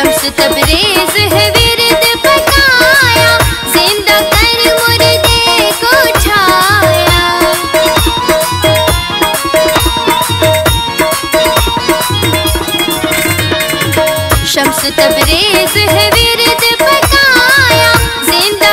शम्स तबरेज है विरद पकाया ज़िंदा कर मुर्दे को छाया। शम्स तबरेज है विरद पकाया ज़िंदा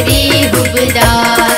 बड़ी बुबदार